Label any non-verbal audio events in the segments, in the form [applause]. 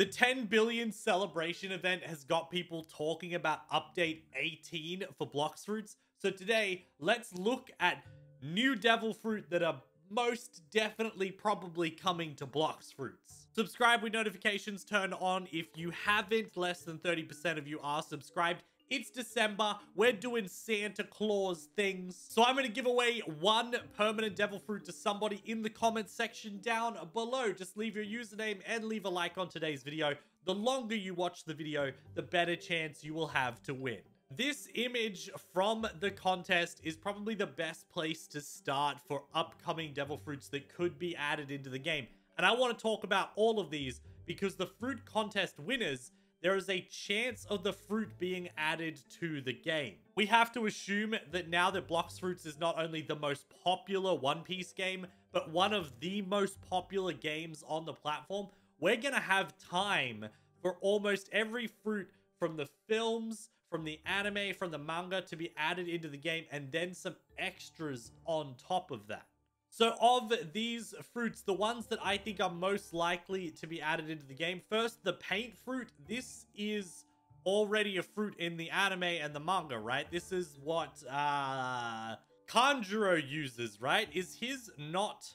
The 10 billion celebration event has got people talking about update 18 for Blox Fruits. So today, let's look at new devil fruit that are most definitely probably coming to Blox Fruits. Subscribe with notifications turned on if you haven't. Less than 30% of you are subscribed. It's December. We're doing Santa Claus things. So I'm going to give away one permanent devil fruit to somebody in the comments section down below. Just leave your username and leave a like on today's video. The longer you watch the video, the better chance you will have to win. This image from the contest is probably the best place to start for upcoming devil fruits that could be added into the game. And I want to talk about all of these because the fruit contest winners there is a chance of the fruit being added to the game. We have to assume that now that Blox Fruits is not only the most popular One Piece game, but one of the most popular games on the platform, we're going to have time for almost every fruit from the films, from the anime, from the manga to be added into the game, and then some extras on top of that. So of these fruits, the ones that I think are most likely to be added into the game, first, the paint fruit. This is already a fruit in the anime and the manga, right? This is what uh, Kanjuro uses, right? Is his not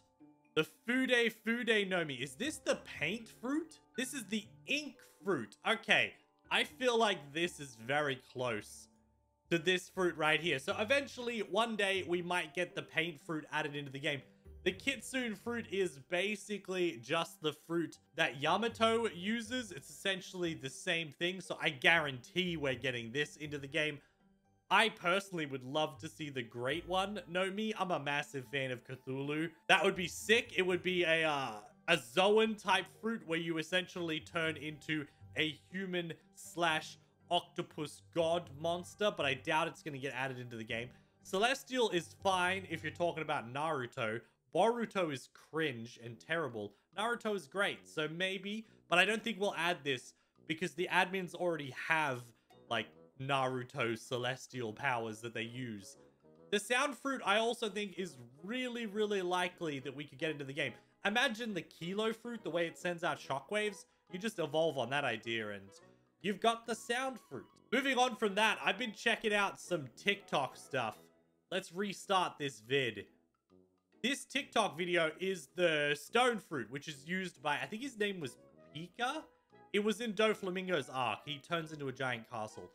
the Fude Fude Nomi? Is this the paint fruit? This is the ink fruit. Okay, I feel like this is very close to this fruit right here. So eventually, one day, we might get the paint fruit added into the game. The Kitsune fruit is basically just the fruit that Yamato uses. It's essentially the same thing, so I guarantee we're getting this into the game. I personally would love to see the Great One know me. I'm a massive fan of Cthulhu. That would be sick. It would be a, uh, a Zoan type fruit where you essentially turn into a human slash octopus god monster, but I doubt it's going to get added into the game. Celestial is fine if you're talking about Naruto. Boruto is cringe and terrible. Naruto is great, so maybe, but I don't think we'll add this because the admins already have, like, Naruto celestial powers that they use. The sound fruit, I also think, is really, really likely that we could get into the game. Imagine the kilo fruit, the way it sends out shockwaves. You just evolve on that idea and you've got the sound fruit. Moving on from that, I've been checking out some TikTok stuff. Let's restart this vid. This TikTok video is the stone fruit, which is used by, I think his name was Pica? It was in Doflamingo's arc. He turns into a giant castle.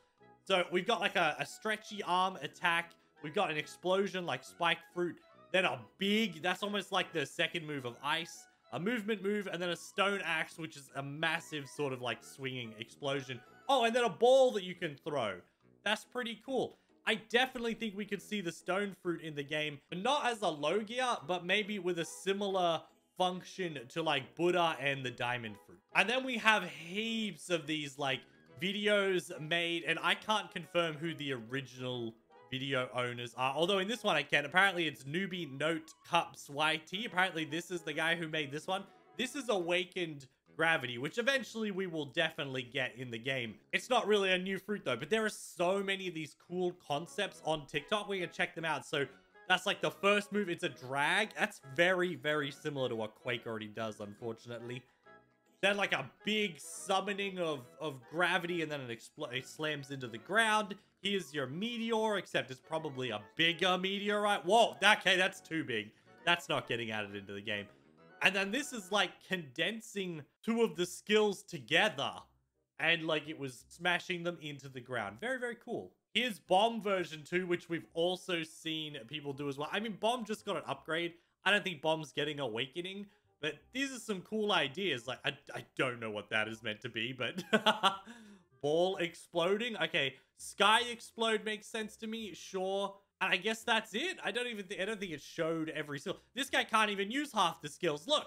So we've got like a, a stretchy arm attack. We've got an explosion like spike fruit. Then a big, that's almost like the second move of ice a movement move, and then a stone axe, which is a massive sort of like swinging explosion. Oh, and then a ball that you can throw. That's pretty cool. I definitely think we could see the stone fruit in the game, but not as a Logia, but maybe with a similar function to like Buddha and the diamond fruit. And then we have heaps of these like videos made, and I can't confirm who the original video owners are. Although in this one I can. Apparently it's Newbie Note Cups YT. Apparently this is the guy who made this one. This is Awakened Gravity, which eventually we will definitely get in the game. It's not really a new fruit though, but there are so many of these cool concepts on TikTok. We can check them out. So that's like the first move. It's a drag. That's very, very similar to what Quake already does, unfortunately. Then like a big summoning of, of gravity and then it, it slams into the ground. Here's your meteor, except it's probably a bigger meteorite. Whoa, okay, that's too big. That's not getting added into the game. And then this is like condensing two of the skills together. And like it was smashing them into the ground. Very, very cool. Here's Bomb version 2, which we've also seen people do as well. I mean, Bomb just got an upgrade. I don't think Bomb's getting Awakening. But these are some cool ideas. Like, I, I don't know what that is meant to be, but... [laughs] Ball exploding? Okay, sky explode makes sense to me, sure. And I guess that's it. I don't even I don't think it showed every skill. This guy can't even use half the skills. Look.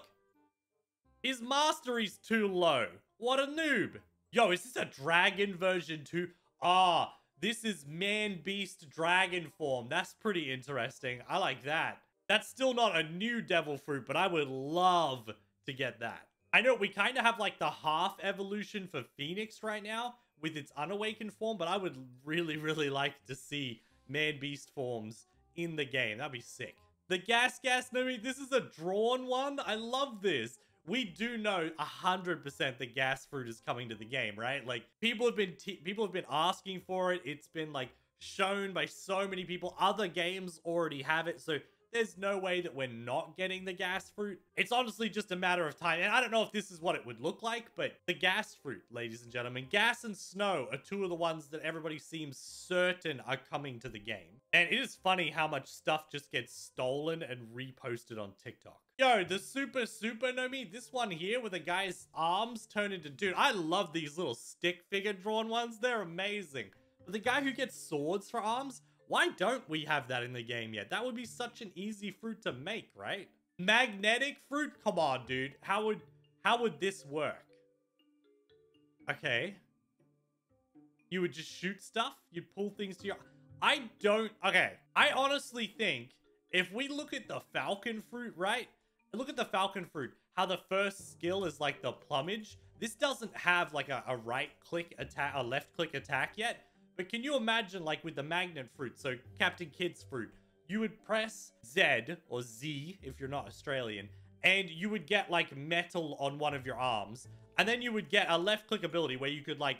His mastery's too low. What a noob. Yo, is this a dragon version too? Ah, this is man beast dragon form. That's pretty interesting. I like that. That's still not a new devil fruit, but I would love to get that. I know we kind of have like the half evolution for Phoenix right now with its unawakened form, but I would really, really like to see man beast forms in the game. That'd be sick. The gas gas no this is a drawn one. I love this. we do know 100% the gas fruit is coming to the game, right? Like people have been people have been asking for it. It's been like shown by so many people. Other games already have it. So there's no way that we're not getting the gas fruit. It's honestly just a matter of time. And I don't know if this is what it would look like, but the gas fruit, ladies and gentlemen, gas and snow are two of the ones that everybody seems certain are coming to the game. And it is funny how much stuff just gets stolen and reposted on TikTok. Yo, the super super Nomi, this one here with the guy's arms turn into dude. I love these little stick figure drawn ones. They're amazing. But the guy who gets swords for arms, why don't we have that in the game yet? That would be such an easy fruit to make, right? Magnetic fruit? Come on, dude. How would how would this work? Okay. You would just shoot stuff? You'd pull things to your... I don't... Okay. I honestly think if we look at the falcon fruit, right? Look at the falcon fruit. How the first skill is like the plumage. This doesn't have like a, a right click attack, a left click attack yet. But can you imagine, like, with the magnet fruit, so Captain Kid's fruit, you would press Z, or Z if you're not Australian, and you would get, like, metal on one of your arms. And then you would get a left-click ability where you could, like,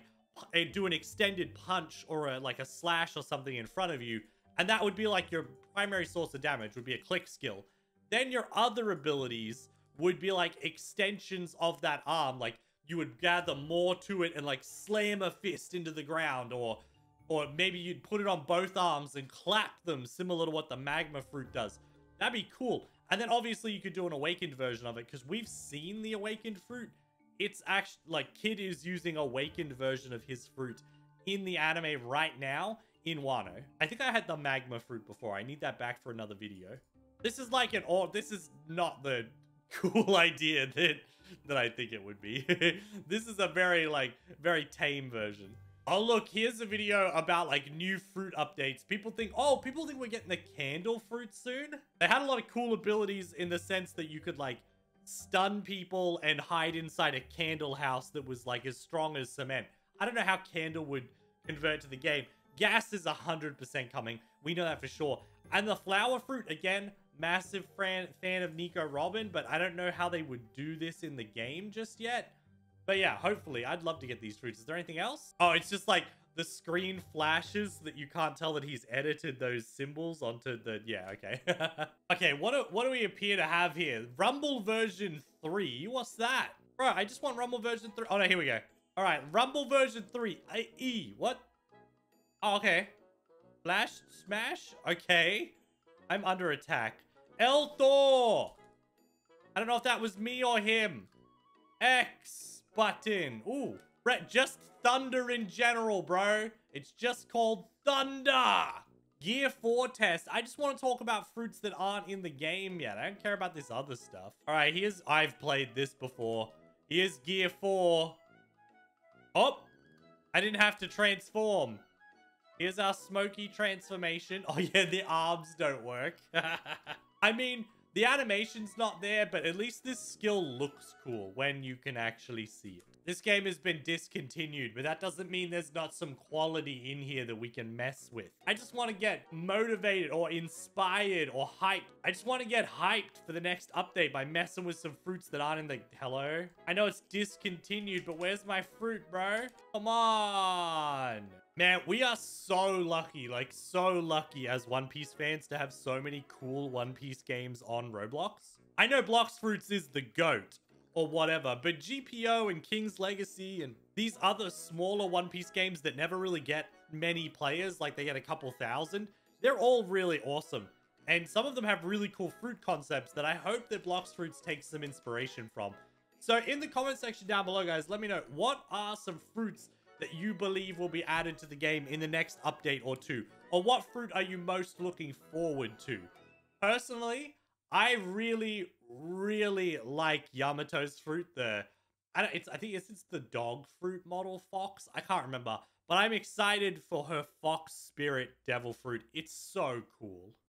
eh, do an extended punch or, a, like, a slash or something in front of you. And that would be, like, your primary source of damage, would be a click skill. Then your other abilities would be, like, extensions of that arm, like, you would gather more to it and, like, slam a fist into the ground, or or maybe you'd put it on both arms and clap them, similar to what the magma fruit does. That'd be cool. And then obviously you could do an awakened version of it, because we've seen the awakened fruit. It's actually, like, Kid is using awakened version of his fruit in the anime right now in Wano. I think I had the magma fruit before. I need that back for another video. This is like an, or this is not the [laughs] cool idea that, that I think it would be. [laughs] this is a very, like, very tame version. Oh, look, here's a video about like new fruit updates. People think, oh, people think we're getting the candle fruit soon. They had a lot of cool abilities in the sense that you could like stun people and hide inside a candle house that was like as strong as cement. I don't know how candle would convert to the game. Gas is 100% coming. We know that for sure. And the flower fruit, again, massive fan, fan of Nico Robin, but I don't know how they would do this in the game just yet. But yeah, hopefully, I'd love to get these fruits. Is there anything else? Oh, it's just like the screen flashes that you can't tell that he's edited those symbols onto the... Yeah, okay. [laughs] okay, what do, what do we appear to have here? Rumble version 3? What's that? Bro, I just want Rumble version 3. Oh, no, here we go. All right, Rumble version 3. I, e, what? Oh, okay. Flash, smash? Okay. I'm under attack. El Thor! I don't know if that was me or him. X button. Ooh, Brett, just thunder in general, bro. It's just called thunder. Gear 4 test. I just want to talk about fruits that aren't in the game yet. I don't care about this other stuff. All right, here's... I've played this before. Here's Gear 4. Oh, I didn't have to transform. Here's our smoky transformation. [laughs] Oh, yeah, the arms don't work. [laughs] I mean, the animation's not there, but at least this skill looks cool when you can actually see it. This game has been discontinued, but that doesn't mean there's not some quality in here that we can mess with. I just want to get motivated or inspired or hyped. I just want to get hyped for the next update by messing with some fruits that aren't in the... Hello? I know it's discontinued, but where's my fruit, bro? Come on. Man, we are so lucky, like so lucky as One Piece fans to have so many cool One Piece games on Roblox. I know Blox Fruits is the GOAT or whatever, but GPO and King's Legacy and these other smaller One Piece games that never really get many players, like they get a couple thousand, they're all really awesome. And some of them have really cool fruit concepts that I hope that Blox Fruits takes some inspiration from. So in the comment section down below, guys, let me know what are some fruits that you believe will be added to the game in the next update or two? Or what fruit are you most looking forward to? Personally, I really, really like Yamato's fruit. The I it's I think it's, it's the dog fruit model fox. I can't remember, but I'm excited for her fox spirit devil fruit. It's so cool.